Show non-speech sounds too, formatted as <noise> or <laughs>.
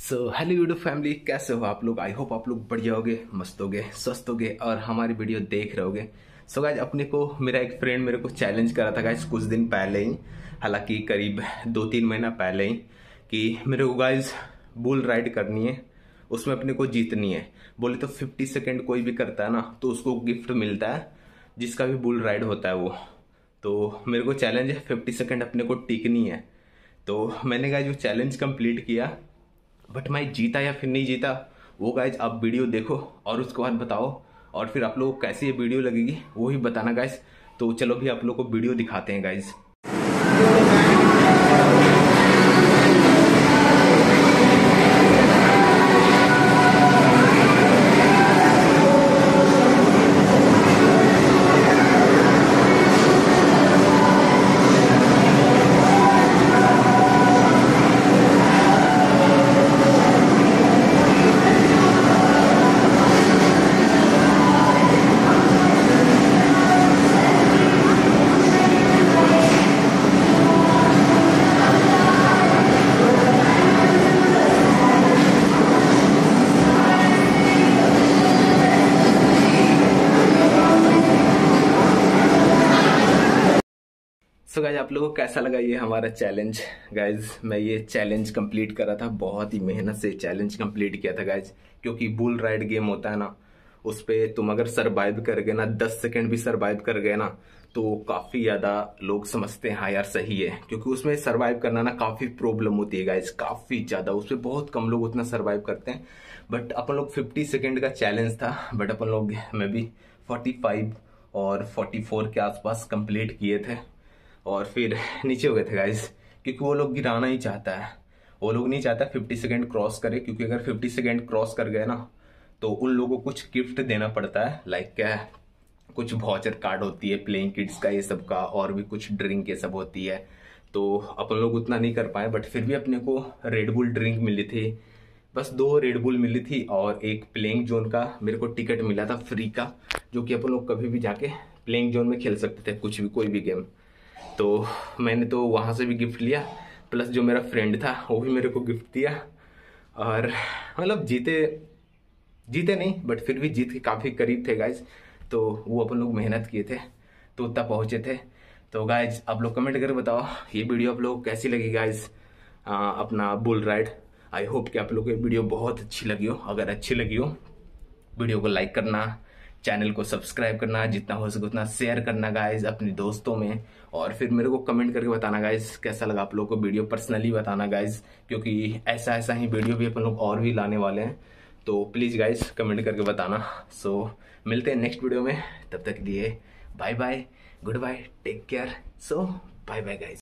So hello YouTube family कैसे हो आप लोग? आई होप आप लोग बढ़िया होगे, मस्त होगे, स्वस्थ होगे और हमारी वीडियो देख रहे होगे। सो so गाइज़ अपने को, मेरा एक फ्रेंड मेरे को चैलेंज करा था गाइज़ कुछ दिन पहले ही। हालाँकि करीब दो तीन महीना पहले ही कि मेरे को गाइज़ बुल राइड करनी है, उसमें अपने को जीतनी है। बोले तो फिफ्टी सेकेंड कोई भी करता है ना तो उसको गिफ्ट मिलता है, जिसका भी बुल राइड होता है वो। तो मेरे को चैलेंज है फिफ्टी सेकेंड अपने को टिकनी है। तो मैंने कहा जो चैलेंज कंप्लीट किया। बट मैं जीता या फिर नहीं जीता, वो गाइज़ आप वीडियो देखो और उसके बाद बताओ और फिर आप लोग को कैसी ये वीडियो लगेगी, वो ही बताना गाइज़ तो चलो भी आप लोग को वीडियो दिखाते हैं गाइज़ सो so गाइज़ आप लोगों को कैसा लगा ये हमारा चैलेंज गाइज़ मैं ये चैलेंज कंप्लीट करा था। बहुत ही मेहनत से चैलेंज कंप्लीट किया था गाइज़ क्योंकि बुल राइड गेम होता है ना उस पर तुम अगर सरवाइव कर गए ना, दस सेकेंड भी सरवाइव कर गए ना तो काफ़ी ज़्यादा लोग समझते हैं हाँ यार सही है। क्योंकि उसमें सरवाइव करना ना काफ़ी प्रॉब्लम होती है गाइज़ काफ़ी ज़्यादा। उसमें बहुत कम लोग उतना सरवाइव करते हैं। बट अपन लोग फिफ्टी सेकेंड का चैलेंज था। बट अपन लोग, मैं भी फोर्टी फाइव और फोर्टी फोर के आसपास कंप्लीट किए थे। और फिर <laughs> नीचे हो गए थे गाइज़ क्योंकि वो लोग गिराना ही चाहता है। वो लोग नहीं चाहता फिफ्टी सेकेंड क्रॉस करे, क्योंकि अगर फिफ्टी सेकेंड क्रॉस कर गए ना तो उन लोगों को कुछ गिफ्ट देना पड़ता है। लाइक क्या कुछ वॉचर कार्ड होती है प्लेइंग किड्स का ये सब का, और भी कुछ ड्रिंक ये सब होती है। तो अपन लोग उतना नहीं कर पाए बट फिर भी अपने को रेडबुल ड्रिंक मिली थी। बस दो रेडबुल मिली थी और एक प्लेइंग जोन का मेरे को टिकट मिला था फ्री का, जो कि अपन लोग कभी भी जाके प्लेइंग जोन में खेल सकते थे, कुछ भी, कोई भी गेम तो मैंने तो वहाँ से भी गिफ्ट लिया प्लस जो मेरा फ्रेंड था, वो भी मेरे को गिफ्ट दिया। और मतलब जीते जीते नहीं बट फिर भी जीत के काफ़ी करीब थे गाइज़ तो वो अपन लोग मेहनत किए थे तो उतना पहुँचे थे। तो गाइज़ आप लोग कमेंट करके बताओ, ये वीडियो आप लोग कैसी लगी गाइज़ अपना बुल राइड आई होप कि आप लोग को ये वीडियो बहुत अच्छी लगी हो। अगर अच्छी लगी हो वीडियो को लाइक करना चैनल को सब्सक्राइब करना जितना हो सके उतना शेयर करना गाइज़ अपने दोस्तों में। और फिर मेरे को कमेंट करके बताना गाइज़ कैसा लगा आप लोगों को वीडियो पर्सनली बताना गाइज़ क्योंकि ऐसा ऐसा ही वीडियो भी अपन लोग और भी लाने वाले हैं। तो प्लीज़ गाइज़ कमेंट करके बताना। सो so, मिलते हैं नेक्स्ट वीडियो में। तब तक लिए bye bye goodbye take care so bye bye guys